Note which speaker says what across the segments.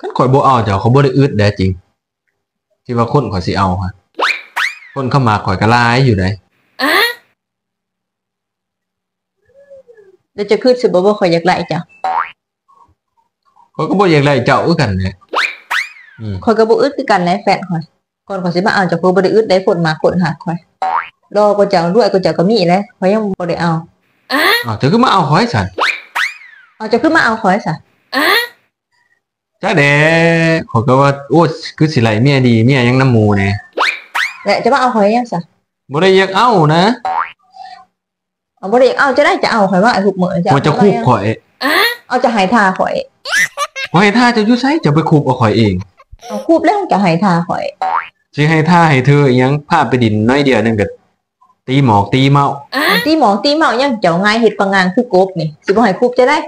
Speaker 1: คันข่อยบ่เอาเจ้าเขาบ่ได้อึดแด้จริง ที่ว่าคนข่อยสิเอาฮะคนเข้ามาข่อยก็หลายอยู่ได้
Speaker 2: แล้วจะขึ้นสิบ่ว่าข่อยอยากไล่เจ้า
Speaker 1: ข่อยก็บ่อยากได้เจ้าคือกันแหละอืม
Speaker 2: ข่อยก็บ่อึดคือกันแหละแฟนข่อยก่อนข่อยสิมาเอาเจ้าข่อยบ่ได้อึดได้คนมาคนหาข่อยรอก็เจ้าด้วยก็เจ้าก็มีแหล้วข่อยยังบ่ได้เอา
Speaker 1: อ้าวเธอคือมาเอาข่อยซั่น
Speaker 2: เอาเจ้าขึ้นมาเอาข่อยซะ
Speaker 1: จ้าแดข่อยก็ว่าโอ้คือสิไล่เมียดีเมียยังน้ำหมูแน่
Speaker 2: และจะมาเอาข่อยยังซะ
Speaker 1: บ่ได้อยากเอานะ
Speaker 2: เอาบ่ได้อยากเอาจะได้จะเอาข่อยว่าไอ้หุบเหมือนจะ
Speaker 1: ข่อยจะคูบข่อย
Speaker 2: เอาจะหายทาข่อย
Speaker 1: ข่อยให้ท่าเจะอยู่ไสจะไปคูบเอาข่อยเอง
Speaker 2: เอาคูบแล้วจะหายทาข่อย
Speaker 1: สิให้ท่าให้เธออิหยังพาไปดินน้อยเดียวนึงก็ตีหมอกตีเมา
Speaker 2: ตีหมองตีเมายังเจ้าง่ายเฮ็ดปังงานคือกบนี่สิบ่ให้คูบจะได้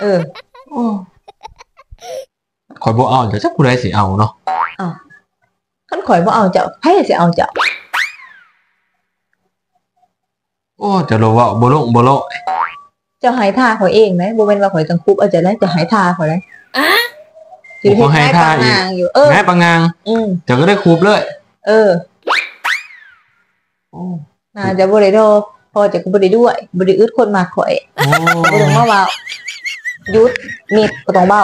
Speaker 2: เออ
Speaker 1: โอ้ข่อยบ่เอาจะจักผู้ใดสิเอาเนาะ
Speaker 2: คันข่อยบ่เอาเจ้าไผสิเอาเจ้า
Speaker 1: โอ้จะรู้ว่าบ่ลงบ่โล
Speaker 2: เจ้าหายทาข่อยเองนะบ่แม่นว่าข่อยต้องคูบเอาจะได้จะหายทาข่อยได้สิ
Speaker 1: บ่ให้ท่า
Speaker 2: ปัง
Speaker 1: อีก
Speaker 2: งานอยู่เออ
Speaker 1: แม่ปังงาง
Speaker 2: อืม
Speaker 1: เจะก็ได้คูบเลย
Speaker 2: เออน่าจะบ่ได้ดอกพอจะก็บ่ได้ด้วยบ่ได้อึดคนมาข่อย
Speaker 1: โอ้
Speaker 2: บ่ต้องมาเว้าหยุดมิดก็ต้องเว้า